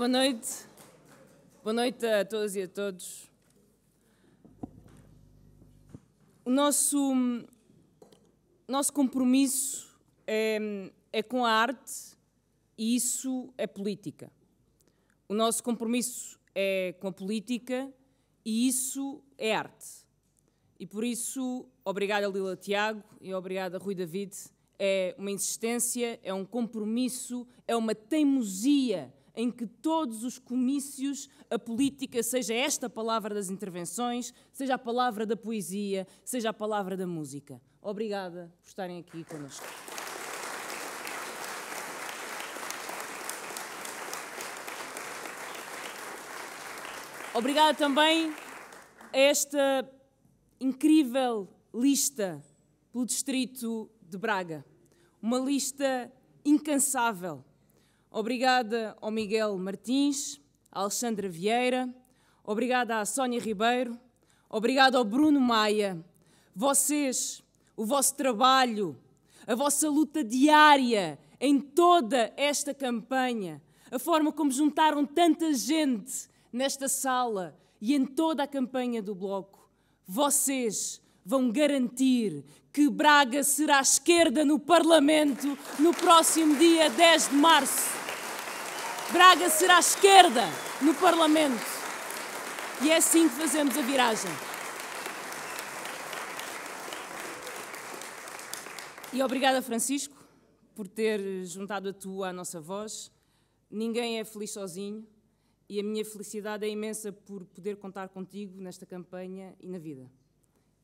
Boa noite. Boa noite a todas e a todos. O nosso, nosso compromisso é, é com a arte e isso é política. O nosso compromisso é com a política e isso é arte. E por isso, obrigada Lila Tiago e obrigada Rui David. É uma insistência, é um compromisso, é uma teimosia em que todos os comícios, a política, seja esta a palavra das intervenções, seja a palavra da poesia, seja a palavra da música. Obrigada por estarem aqui connosco. Obrigada também a esta incrível lista pelo Distrito de Braga. Uma lista incansável. Obrigada ao Miguel Martins, à Alexandra Vieira, obrigada à Sónia Ribeiro, obrigada ao Bruno Maia. Vocês, o vosso trabalho, a vossa luta diária em toda esta campanha, a forma como juntaram tanta gente nesta sala e em toda a campanha do Bloco, vocês vão garantir que Braga será esquerda no Parlamento no próximo dia 10 de março. Braga será esquerda no Parlamento. E é assim que fazemos a viragem. E obrigada, Francisco, por ter juntado a tua à nossa voz. Ninguém é feliz sozinho e a minha felicidade é imensa por poder contar contigo nesta campanha e na vida.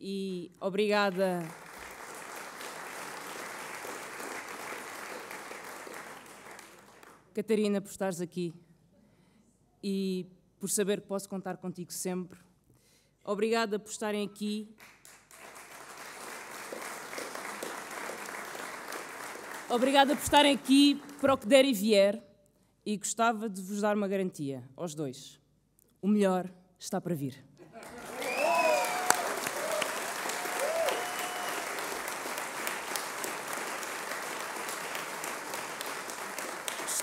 E obrigada. Catarina, por estares aqui e por saber que posso contar contigo sempre. Obrigada por estarem aqui. Obrigada por estarem aqui para o que der e vier e gostava de vos dar uma garantia aos dois: o melhor está para vir.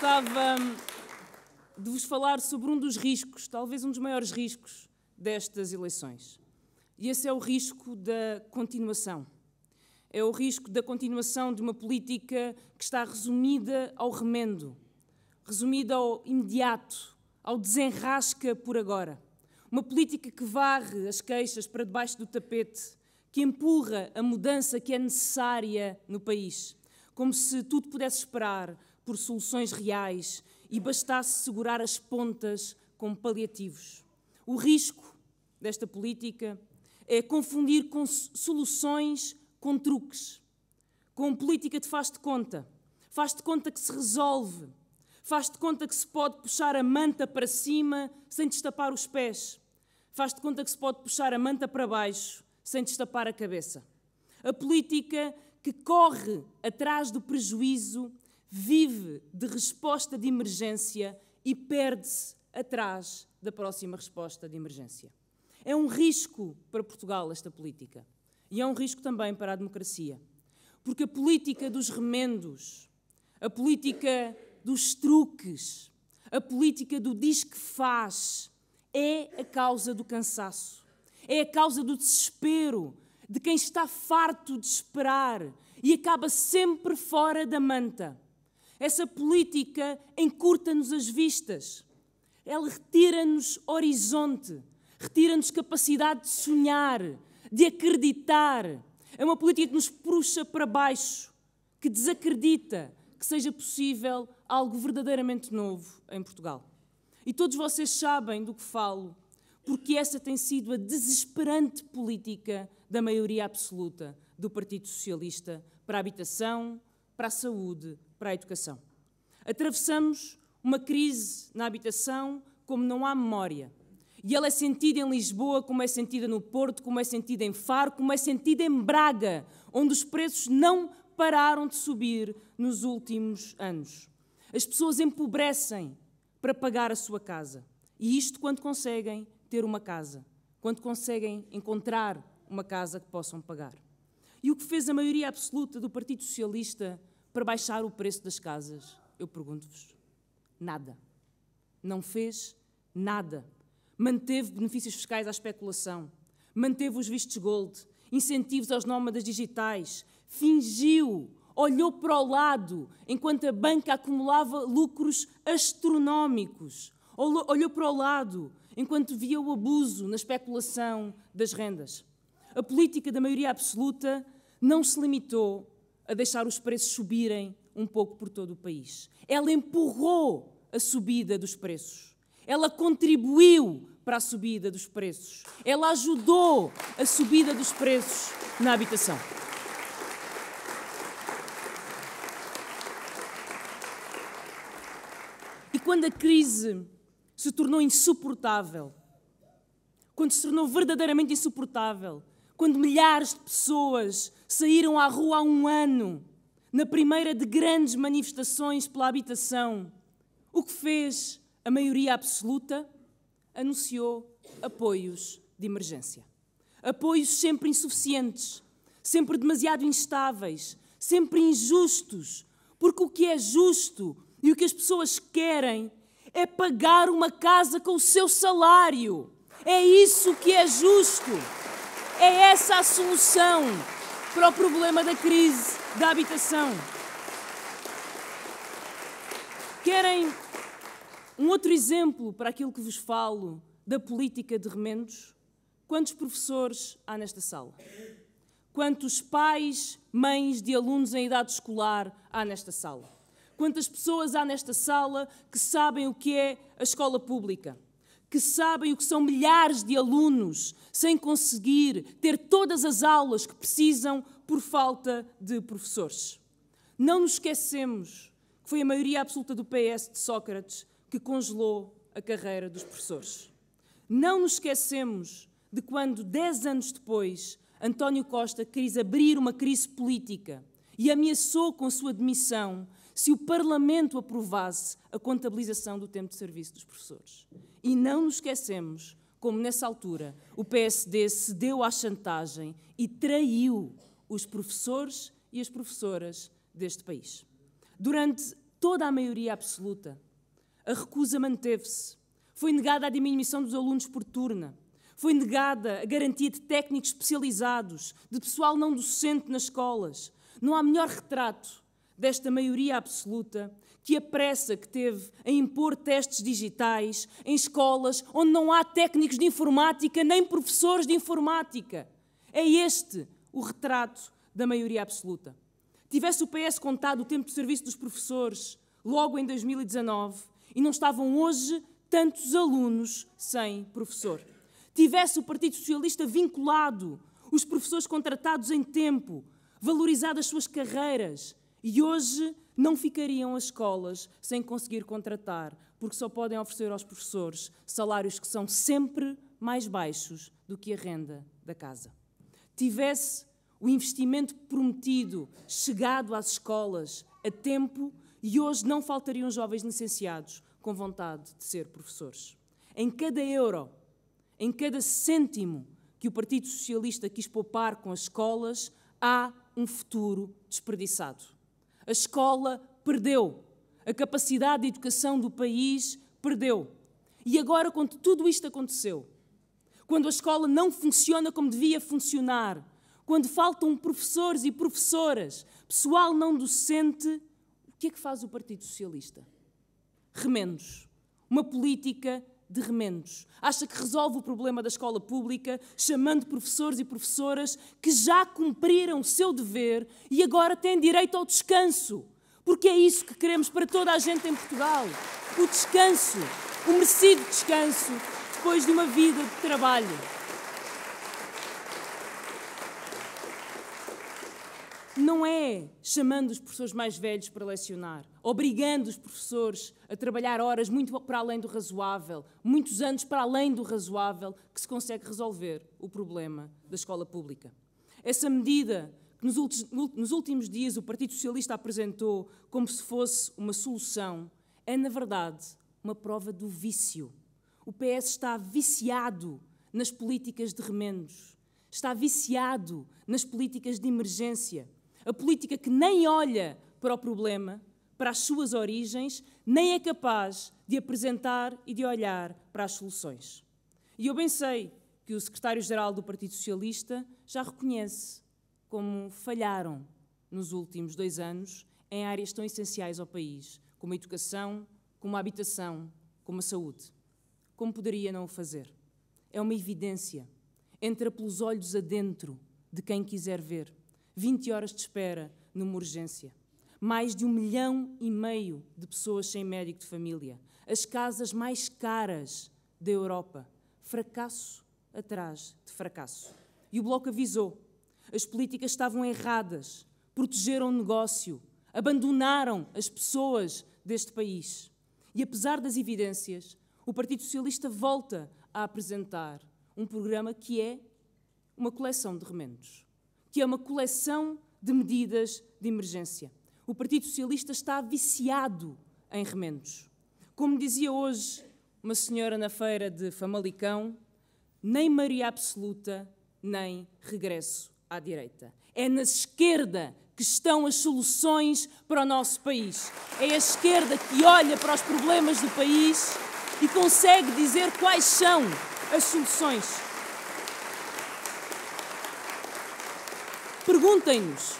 Gostava de vos falar sobre um dos riscos, talvez um dos maiores riscos destas eleições. E esse é o risco da continuação. É o risco da continuação de uma política que está resumida ao remendo, resumida ao imediato, ao desenrasca por agora. Uma política que varre as queixas para debaixo do tapete, que empurra a mudança que é necessária no país, como se tudo pudesse esperar por soluções reais e bastasse segurar as pontas com paliativos. O risco desta política é confundir com soluções com truques, com política de faz de conta. Faz de conta que se resolve, Faz de conta que se pode puxar a manta para cima sem destapar os pés. Faz de conta que se pode puxar a manta para baixo sem destapar a cabeça. A política que corre atrás do prejuízo vive de resposta de emergência e perde-se atrás da próxima resposta de emergência. É um risco para Portugal esta política. E é um risco também para a democracia. Porque a política dos remendos, a política dos truques, a política do diz que faz, é a causa do cansaço, é a causa do desespero, de quem está farto de esperar e acaba sempre fora da manta. Essa política encurta-nos as vistas, ela retira-nos horizonte, retira-nos capacidade de sonhar, de acreditar. É uma política que nos puxa para baixo, que desacredita que seja possível algo verdadeiramente novo em Portugal. E todos vocês sabem do que falo, porque essa tem sido a desesperante política da maioria absoluta do Partido Socialista para a habitação, para a saúde, para a educação. Atravessamos uma crise na habitação como não há memória. E ela é sentida em Lisboa, como é sentida no Porto, como é sentida em Faro, como é sentida em Braga, onde os preços não pararam de subir nos últimos anos. As pessoas empobrecem para pagar a sua casa. E isto quando conseguem ter uma casa, quando conseguem encontrar uma casa que possam pagar. E o que fez a maioria absoluta do Partido Socialista para baixar o preço das casas? Eu pergunto-vos. Nada. Não fez nada. Manteve benefícios fiscais à especulação, manteve os vistos gold, incentivos aos nómadas digitais, fingiu, olhou para o lado enquanto a banca acumulava lucros astronómicos, olhou para o lado enquanto via o abuso na especulação das rendas. A política da maioria absoluta não se limitou a deixar os preços subirem um pouco por todo o país. Ela empurrou a subida dos preços. Ela contribuiu para a subida dos preços. Ela ajudou a subida dos preços na habitação. E quando a crise se tornou insuportável, quando se tornou verdadeiramente insuportável, quando milhares de pessoas saíram à rua há um ano, na primeira de grandes manifestações pela habitação, o que fez a maioria absoluta? Anunciou apoios de emergência. Apoios sempre insuficientes, sempre demasiado instáveis, sempre injustos, porque o que é justo e o que as pessoas querem é pagar uma casa com o seu salário. É isso que é justo. É essa a solução para o problema da crise da habitação. Querem um outro exemplo para aquilo que vos falo da política de remendos? Quantos professores há nesta sala? Quantos pais, mães de alunos em idade escolar há nesta sala? Quantas pessoas há nesta sala que sabem o que é a escola pública? Que sabem o que são milhares de alunos sem conseguir ter todas as aulas que precisam por falta de professores? Não nos esquecemos que foi a maioria absoluta do PS de Sócrates que congelou a carreira dos professores. Não nos esquecemos de quando, dez anos depois, António Costa quis abrir uma crise política e ameaçou com sua demissão se o Parlamento aprovasse a contabilização do tempo de serviço dos professores. E não nos esquecemos como, nessa altura, o PSD cedeu à chantagem e traiu os professores e as professoras deste país. Durante toda a maioria absoluta, a recusa manteve-se. Foi negada a diminuição dos alunos por turna. Foi negada a garantia de técnicos especializados, de pessoal não docente nas escolas. Não há melhor retrato desta maioria absoluta que a pressa que teve em impor testes digitais em escolas onde não há técnicos de informática nem professores de informática. É este o retrato da maioria absoluta. Tivesse o PS contado o tempo de serviço dos professores logo em 2019, e não estavam hoje tantos alunos sem professor. Tivesse o Partido Socialista vinculado os professores contratados em tempo, valorizado as suas carreiras, e hoje não ficariam as escolas sem conseguir contratar, porque só podem oferecer aos professores salários que são sempre mais baixos do que a renda da casa. Tivesse o investimento prometido chegado às escolas a tempo, e hoje não faltariam jovens licenciados com vontade de ser professores. Em cada euro, em cada cêntimo que o Partido Socialista quis poupar com as escolas, há um futuro desperdiçado. A escola perdeu. A capacidade de educação do país perdeu. E agora, quando tudo isto aconteceu, quando a escola não funciona como devia funcionar, quando faltam professores e professoras, pessoal não docente, que é que faz o Partido Socialista? Remendos. Uma política de remendos. Acha que resolve o problema da escola pública chamando professores e professoras que já cumpriram o seu dever e agora têm direito ao descanso. Porque é isso que queremos para toda a gente em Portugal. O descanso, o merecido descanso depois de uma vida de trabalho. Não é chamando os professores mais velhos para lecionar, obrigando os professores a trabalhar horas muito para além do razoável, muitos anos para além do razoável, que se consegue resolver o problema da escola pública. Essa medida que nos últimos dias o Partido Socialista apresentou como se fosse uma solução é, na verdade, uma prova do vício. O PS está viciado nas políticas de remendos, está viciado nas políticas de emergência a política que nem olha para o problema, para as suas origens, nem é capaz de apresentar e de olhar para as soluções. E eu bem sei que o secretário-geral do Partido Socialista já reconhece como falharam nos últimos dois anos em áreas tão essenciais ao país, como a educação, como a habitação, como a saúde. Como poderia não o fazer? É uma evidência. Entra pelos olhos adentro de quem quiser ver. 20 horas de espera numa urgência. Mais de um milhão e meio de pessoas sem médico de família. As casas mais caras da Europa. Fracasso atrás de fracasso. E o Bloco avisou. As políticas estavam erradas, protegeram o negócio, abandonaram as pessoas deste país. E apesar das evidências, o Partido Socialista volta a apresentar um programa que é uma coleção de remendos, que é uma coleção de medidas de emergência. O Partido Socialista está viciado em remendos. Como dizia hoje uma senhora na feira de Famalicão, nem Maria Absoluta, nem regresso à direita. É na esquerda que estão as soluções para o nosso país. É a esquerda que olha para os problemas do país e consegue dizer quais são as soluções. Perguntem-nos,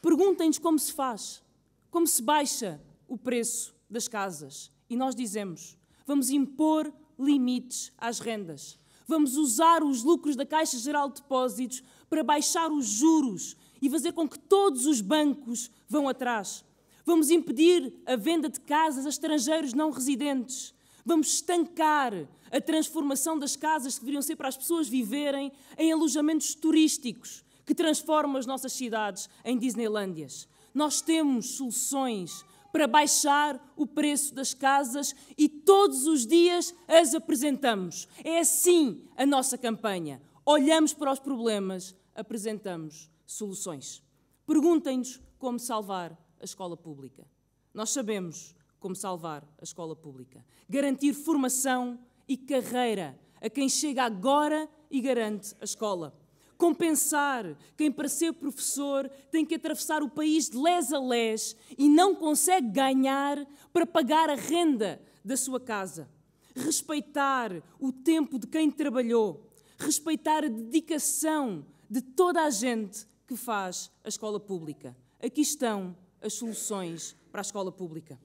perguntem-nos como se faz, como se baixa o preço das casas. E nós dizemos: vamos impor limites às rendas. Vamos usar os lucros da Caixa Geral de Depósitos para baixar os juros e fazer com que todos os bancos vão atrás. Vamos impedir a venda de casas a estrangeiros não residentes. Vamos estancar a transformação das casas que deveriam ser para as pessoas viverem em alojamentos turísticos que transformam as nossas cidades em Disneylândias. Nós temos soluções para baixar o preço das casas e todos os dias as apresentamos. É assim a nossa campanha. Olhamos para os problemas, apresentamos soluções. Perguntem-nos como salvar a escola pública. Nós sabemos como salvar a escola pública. Garantir formação e carreira a quem chega agora e garante a escola. Compensar quem, para ser professor, tem que atravessar o país de les a les e não consegue ganhar para pagar a renda da sua casa. Respeitar o tempo de quem trabalhou. Respeitar a dedicação de toda a gente que faz a escola pública. Aqui estão as soluções para a escola pública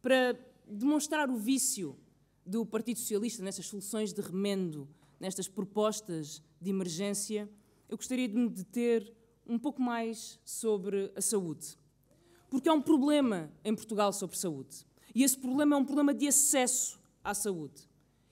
para demonstrar o vício do Partido Socialista nessas soluções de remendo, nestas propostas de emergência, eu gostaria de me deter um pouco mais sobre a saúde. Porque há um problema em Portugal sobre saúde. E esse problema é um problema de acesso à saúde.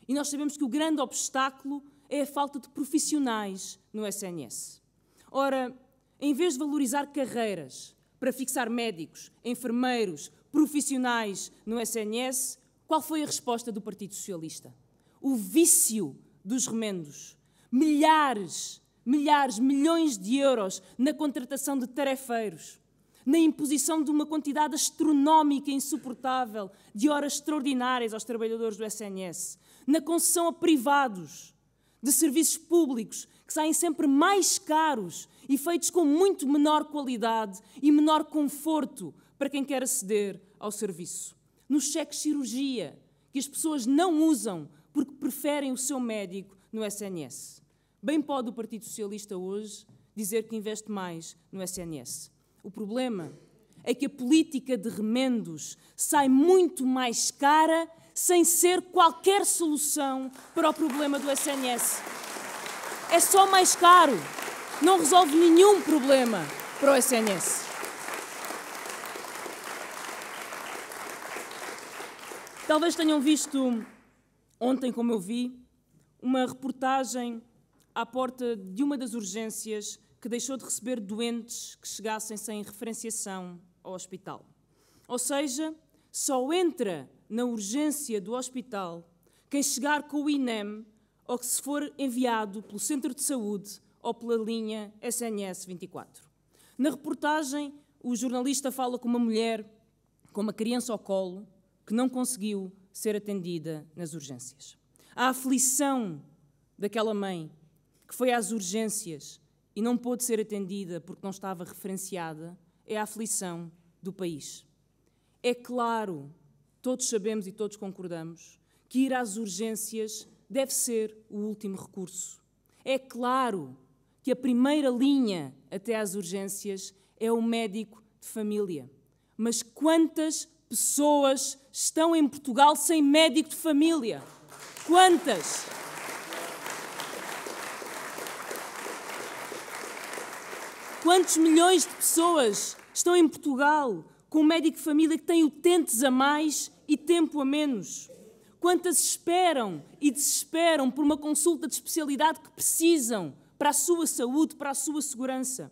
E nós sabemos que o grande obstáculo é a falta de profissionais no SNS. Ora, em vez de valorizar carreiras para fixar médicos, enfermeiros, profissionais no SNS, qual foi a resposta do Partido Socialista? O vício dos remendos. Milhares, milhares, milhões de euros na contratação de tarefeiros, na imposição de uma quantidade astronómica e insuportável de horas extraordinárias aos trabalhadores do SNS, na concessão a privados de serviços públicos que saem sempre mais caros e feitos com muito menor qualidade e menor conforto para quem quer aceder ao serviço. Nos cheques cirurgia, que as pessoas não usam porque preferem o seu médico no SNS. Bem pode o Partido Socialista hoje dizer que investe mais no SNS. O problema é que a política de remendos sai muito mais cara sem ser qualquer solução para o problema do SNS. É só mais caro, não resolve nenhum problema para o SNS. Talvez tenham visto ontem, como eu vi, uma reportagem à porta de uma das urgências que deixou de receber doentes que chegassem sem referenciação ao hospital. Ou seja, só entra na urgência do hospital quem chegar com o INEM ou que se for enviado pelo centro de saúde ou pela linha SNS 24. Na reportagem, o jornalista fala com uma mulher com uma criança ao colo que não conseguiu ser atendida nas urgências. A aflição daquela mãe que foi às urgências e não pôde ser atendida porque não estava referenciada é a aflição do país. É claro, todos sabemos e todos concordamos, que ir às urgências deve ser o último recurso. É claro que a primeira linha até às urgências é o médico de família. Mas quantas pessoas estão em Portugal sem médico de família? Quantas? Quantos milhões de pessoas estão em Portugal com um médico de família que tem utentes a mais e tempo a menos? Quantas esperam e desesperam por uma consulta de especialidade que precisam para a sua saúde, para a sua segurança?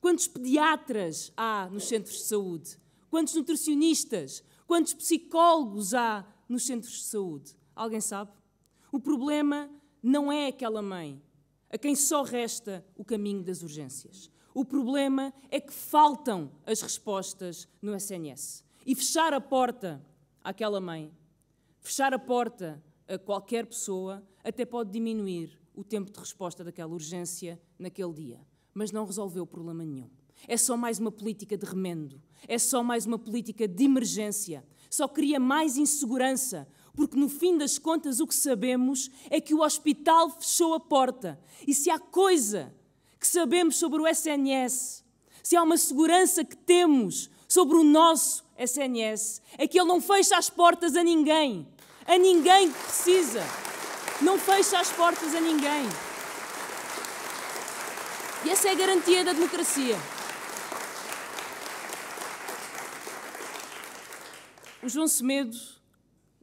Quantos pediatras há nos centros de saúde? Quantos nutricionistas? Quantos psicólogos há nos centros de saúde? Alguém sabe? O problema não é aquela mãe a quem só resta o caminho das urgências. O problema é que faltam as respostas no SNS. E fechar a porta àquela mãe, fechar a porta a qualquer pessoa, até pode diminuir o tempo de resposta daquela urgência naquele dia. Mas não resolveu problema nenhum. É só mais uma política de remendo. É só mais uma política de emergência. Só cria mais insegurança, porque no fim das contas o que sabemos é que o hospital fechou a porta. E se há coisa que sabemos sobre o SNS, se há uma segurança que temos sobre o nosso SNS, é que ele não fecha as portas a ninguém, a ninguém que precisa. Não fecha as portas a ninguém. E essa é a garantia da democracia. O João Semedo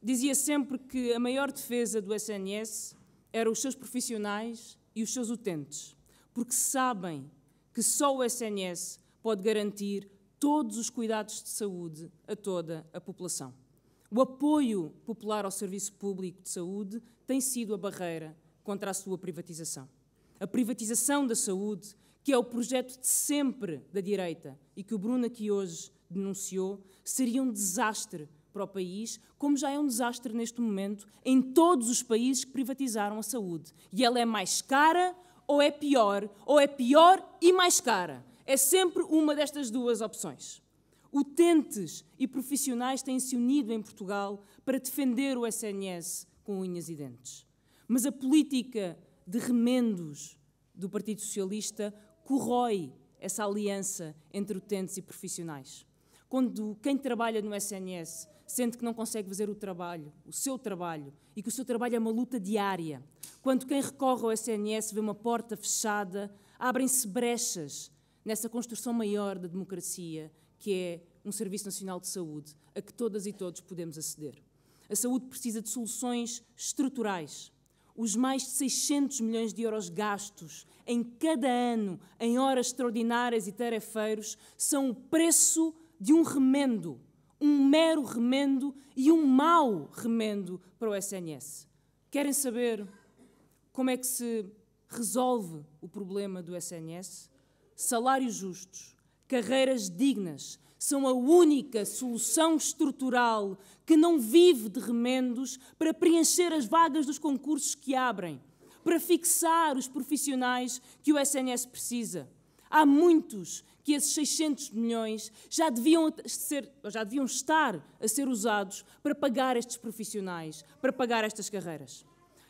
dizia sempre que a maior defesa do SNS eram os seus profissionais e os seus utentes porque sabem que só o SNS pode garantir todos os cuidados de saúde a toda a população. O apoio popular ao serviço público de saúde tem sido a barreira contra a sua privatização. A privatização da saúde, que é o projeto de sempre da direita e que o Bruno aqui hoje denunciou, seria um desastre para o país, como já é um desastre neste momento em todos os países que privatizaram a saúde. E ela é mais cara, ou é pior, ou é pior e mais cara. É sempre uma destas duas opções. Utentes e profissionais têm-se unido em Portugal para defender o SNS com unhas e dentes. Mas a política de remendos do Partido Socialista corrói essa aliança entre utentes e profissionais. Quando quem trabalha no SNS sente que não consegue fazer o trabalho, o seu trabalho, e que o seu trabalho é uma luta diária. Quando quem recorre ao SNS vê uma porta fechada, abrem-se brechas nessa construção maior da democracia, que é um Serviço Nacional de Saúde, a que todas e todos podemos aceder. A saúde precisa de soluções estruturais. Os mais de 600 milhões de euros gastos em cada ano em horas extraordinárias e tarefeiros são o preço de um remendo um mero remendo e um mau remendo para o SNS. Querem saber como é que se resolve o problema do SNS? Salários justos, carreiras dignas são a única solução estrutural que não vive de remendos para preencher as vagas dos concursos que abrem, para fixar os profissionais que o SNS precisa. Há muitos que esses 600 milhões já deviam, ser, já deviam estar a ser usados para pagar estes profissionais, para pagar estas carreiras.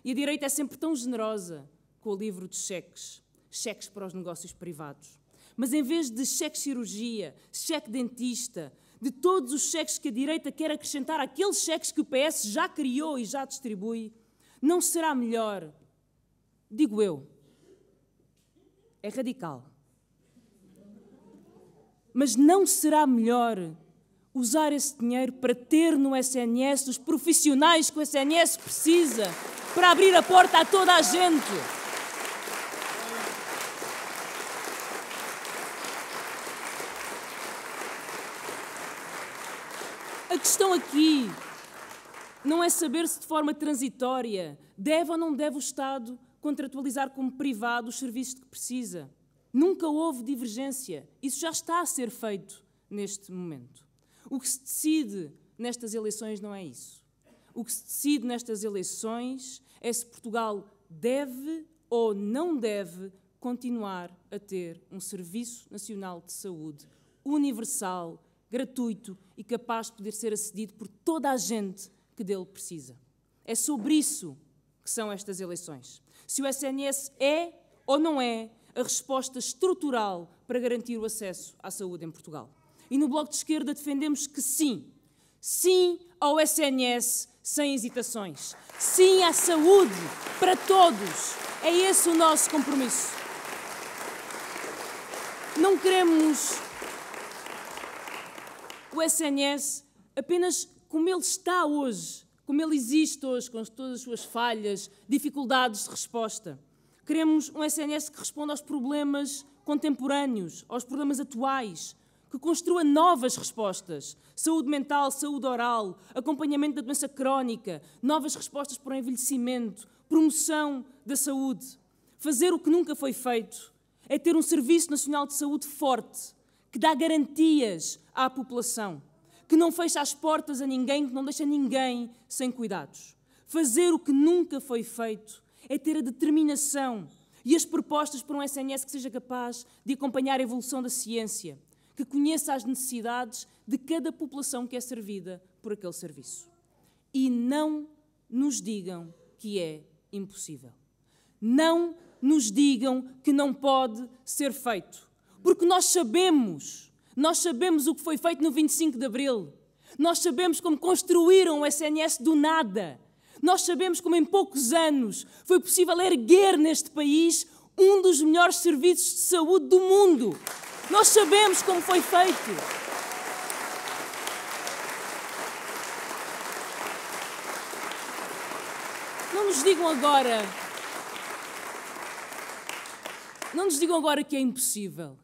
E a direita é sempre tão generosa com o livro de cheques, cheques para os negócios privados. Mas em vez de cheque cirurgia, cheque dentista, de todos os cheques que a direita quer acrescentar àqueles cheques que o PS já criou e já distribui, não será melhor, digo eu, é radical mas não será melhor usar esse dinheiro para ter no SNS os profissionais que o SNS precisa para abrir a porta a toda a gente? A questão aqui não é saber se de forma transitória deve ou não deve o Estado contratualizar como privado os serviços de que precisa. Nunca houve divergência. Isso já está a ser feito neste momento. O que se decide nestas eleições não é isso. O que se decide nestas eleições é se Portugal deve ou não deve continuar a ter um Serviço Nacional de Saúde universal, gratuito e capaz de poder ser acedido por toda a gente que dele precisa. É sobre isso que são estas eleições. Se o SNS é ou não é a resposta estrutural para garantir o acesso à saúde em Portugal. E no Bloco de Esquerda defendemos que sim. Sim ao SNS sem hesitações. Sim à saúde para todos. É esse o nosso compromisso. Não queremos o SNS apenas como ele está hoje, como ele existe hoje, com todas as suas falhas, dificuldades de resposta. Queremos um SNS que responda aos problemas contemporâneos, aos problemas atuais, que construa novas respostas. Saúde mental, saúde oral, acompanhamento da doença crónica, novas respostas para o envelhecimento, promoção da saúde. Fazer o que nunca foi feito é ter um Serviço Nacional de Saúde forte, que dá garantias à população, que não fecha as portas a ninguém, que não deixa ninguém sem cuidados. Fazer o que nunca foi feito é ter a determinação e as propostas para um SNS que seja capaz de acompanhar a evolução da ciência, que conheça as necessidades de cada população que é servida por aquele serviço. E não nos digam que é impossível. Não nos digam que não pode ser feito. Porque nós sabemos, nós sabemos o que foi feito no 25 de Abril. Nós sabemos como construíram o SNS do nada. Nós sabemos como em poucos anos foi possível erguer neste país um dos melhores serviços de saúde do mundo. Nós sabemos como foi feito. Não nos digam agora. Não nos digam agora que é impossível.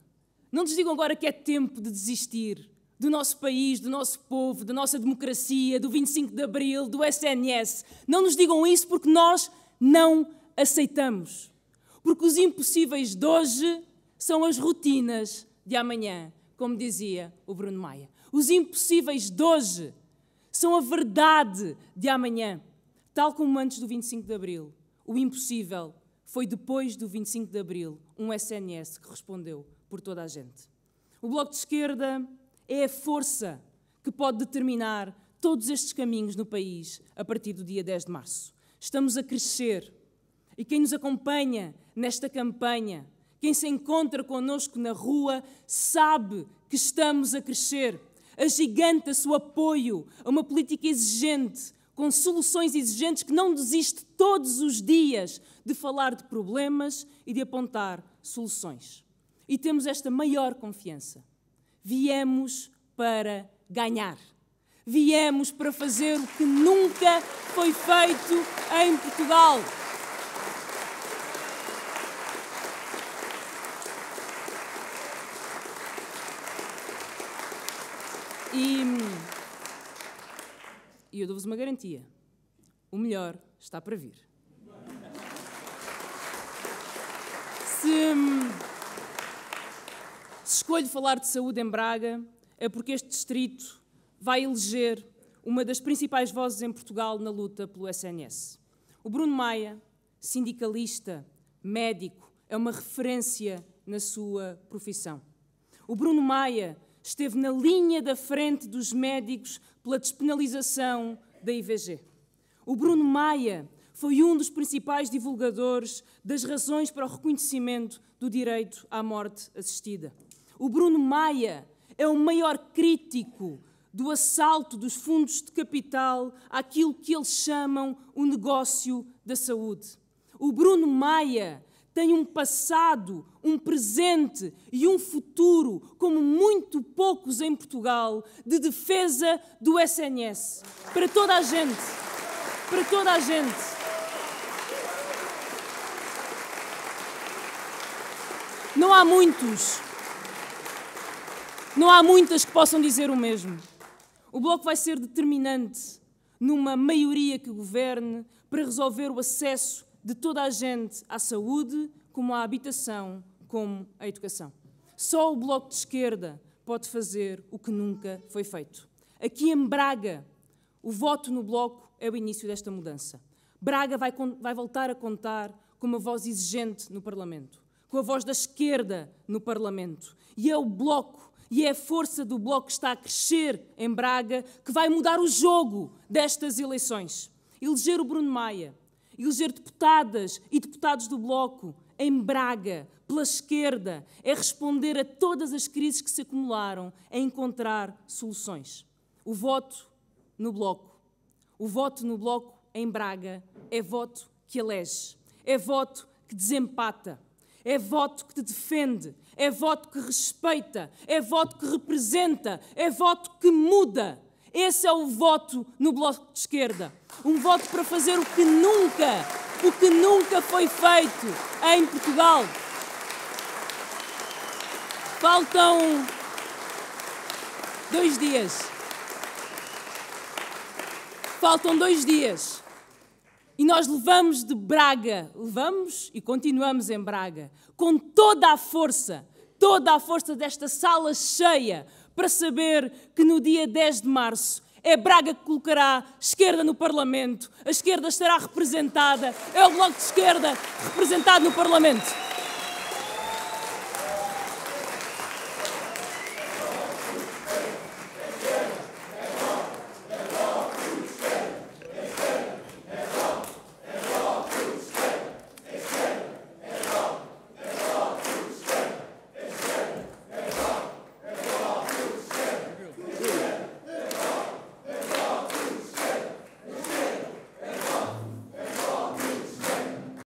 Não nos digam agora que é tempo de desistir do nosso país, do nosso povo, da nossa democracia, do 25 de Abril, do SNS. Não nos digam isso porque nós não aceitamos. Porque os impossíveis de hoje são as rotinas de amanhã, como dizia o Bruno Maia. Os impossíveis de hoje são a verdade de amanhã, tal como antes do 25 de Abril. O impossível foi depois do 25 de Abril, um SNS que respondeu por toda a gente. O Bloco de Esquerda é a força que pode determinar todos estes caminhos no país a partir do dia 10 de março. Estamos a crescer e quem nos acompanha nesta campanha quem se encontra conosco na rua sabe que estamos a crescer. Agiganta-se o apoio a uma política exigente, com soluções exigentes que não desiste todos os dias de falar de problemas e de apontar soluções. E temos esta maior confiança. Viemos para ganhar. Viemos para fazer o que nunca foi feito em Portugal. E, e eu dou-vos uma garantia: o melhor está para vir. Se, se escolho falar de saúde em Braga, é porque este distrito vai eleger uma das principais vozes em Portugal na luta pelo SNS. O Bruno Maia, sindicalista, médico, é uma referência na sua profissão. O Bruno Maia esteve na linha da frente dos médicos pela despenalização da IVG. O Bruno Maia foi um dos principais divulgadores das razões para o reconhecimento do direito à morte assistida. O Bruno Maia é o maior crítico do assalto dos fundos de capital àquilo que eles chamam o negócio da saúde. O Bruno Maia tem um passado, um presente e um futuro, como muito poucos em Portugal, de defesa do SNS. Para toda a gente. Para toda a gente. Não há muitos. Não há muitas que possam dizer o mesmo. O Bloco vai ser determinante numa maioria que governe para resolver o acesso de toda a gente à saúde, como à habitação, como à educação. Só o Bloco de Esquerda pode fazer o que nunca foi feito. Aqui em Braga, o voto no Bloco é o início desta mudança. Braga vai, vai voltar a contar com uma voz exigente no Parlamento, com a voz da esquerda no Parlamento. E é o Bloco E é a força do Bloco que está a crescer em Braga que vai mudar o jogo destas eleições. Eleger o Bruno Maia, eleger deputadas e deputados do Bloco em Braga, pela esquerda, é responder a todas as crises que se acumularam, é encontrar soluções. O voto no Bloco, o voto no Bloco em Braga é voto que elege, é voto que desempata, é voto que te defende, é voto que respeita, é voto que representa, é voto que muda. Esse é o voto no Bloco de Esquerda. Um voto para fazer o que nunca, o que nunca foi feito em Portugal. Faltam dois dias. Faltam dois dias. E nós levamos de Braga, levamos e continuamos em Braga, com toda a força, toda a força desta sala cheia, para saber que no dia 10 de março é Braga que colocará esquerda no Parlamento, a esquerda estará representada, é o Bloco de Esquerda representado no Parlamento.